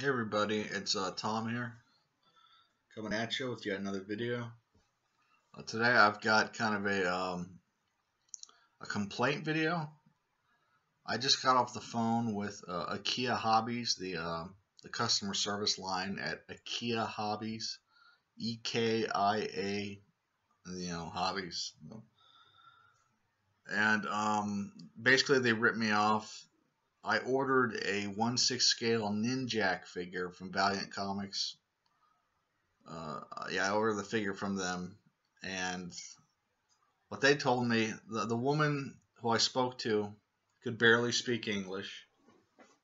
Hey everybody, it's uh, Tom here, coming at you with yet another video. Uh, today I've got kind of a um, a complaint video. I just got off the phone with uh, Ekia Hobbies, the uh, the customer service line at Ekia Hobbies, E K I A, you know, Hobbies. And um, basically they ripped me off I ordered a 1 6 scale Ninjak figure from Valiant Comics. Uh, yeah, I ordered the figure from them. And what they told me, the, the woman who I spoke to could barely speak English.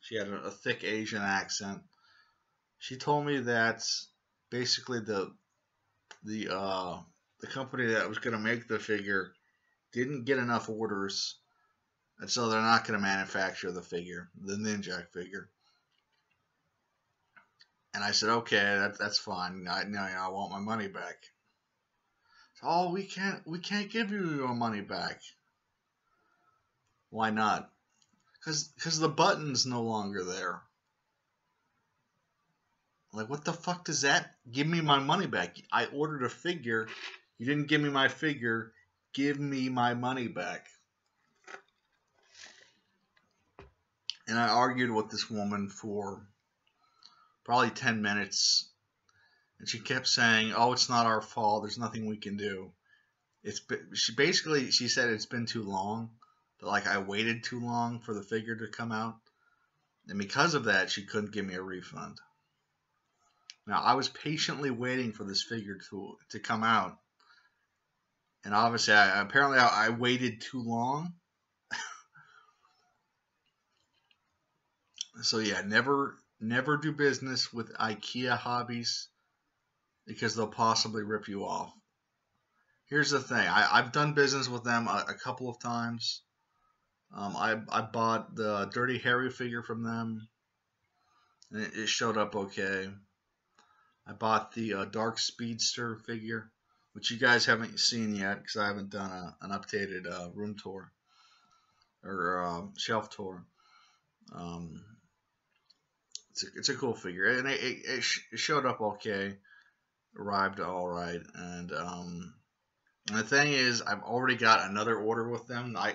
She had a, a thick Asian accent. She told me that basically the the uh, the company that was going to make the figure didn't get enough orders and so they're not going to manufacture the figure, the Ninjak figure. And I said, okay, that, that's fine. I, you I want my money back. Oh, we can't, we can't give you your money back. Why not? Because because the button's no longer there. Like, what the fuck does that? Give me my money back. I ordered a figure. You didn't give me my figure. Give me my money back. And I argued with this woman for probably 10 minutes. And she kept saying, "Oh, it's not our fault. There's nothing we can do." It's she basically she said it's been too long. That like I waited too long for the figure to come out, and because of that, she couldn't give me a refund. Now I was patiently waiting for this figure to to come out, and obviously, I, apparently, I, I waited too long So yeah, never never do business with Ekia hobbies because they'll possibly rip you off. Here's the thing: I, have done business with them a, a couple of times. Um, I I bought the Dirty Harry figure from them, and it, it showed up okay. I bought the uh, Dark Speedster figure, which you guys haven't seen yet because I haven't done a, an updated uh, room tour or uh, shelf tour. Um, it's a, it's a cool figure, and it, it, it, showed up okay, arrived all right, and um, and the thing is, I've already got another order with them. I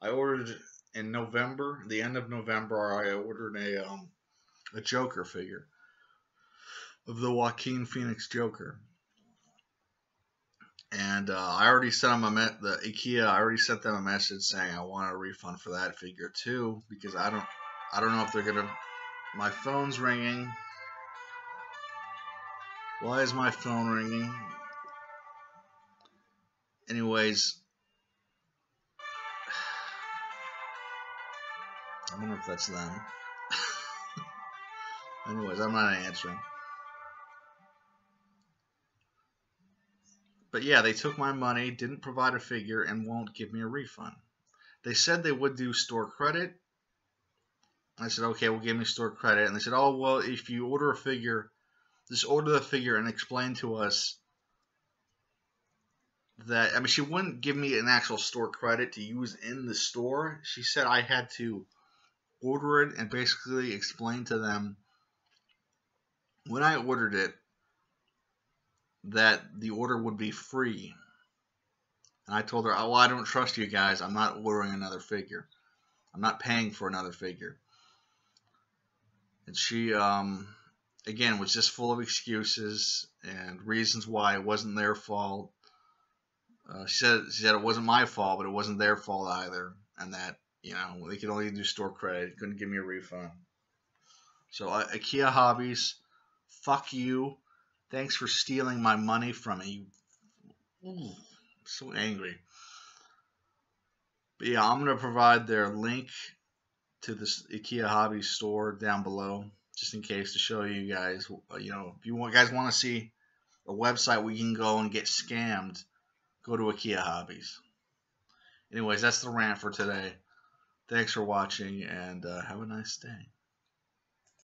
I ordered in November, the end of November, I ordered a um, a Joker figure of the Joaquin Phoenix Joker. And uh, I already sent them a me- the Ekia. I already sent them a message saying I want a refund for that figure too because I don't I don't know if they're gonna my phone's ringing. Why is my phone ringing? Anyways, I wonder if that's them. Anyways, I'm not answering. But yeah, they took my money, didn't provide a figure, and won't give me a refund. They said they would do store credit, I said, okay, well, give me store credit. And they said, oh, well, if you order a figure, just order the figure and explain to us that. I mean, she wouldn't give me an actual store credit to use in the store. She said I had to order it and basically explain to them when I ordered it that the order would be free. And I told her, oh, well, I don't trust you guys. I'm not ordering another figure. I'm not paying for another figure. And she, um, again, was just full of excuses and reasons why it wasn't their fault. Uh, she said she said it wasn't my fault, but it wasn't their fault either, and that you know they could only do store credit, couldn't give me a refund. So uh, Ekia Hobbies, fuck you. Thanks for stealing my money from me. Ooh, so angry. But yeah, I'm gonna provide their link to this Ekia hobby store down below, just in case to show you guys. Uh, you know, if you want, guys want to see a website where you can go and get scammed, go to Ekia Hobbies. Anyways, that's the rant for today. Thanks for watching, and uh, have a nice day.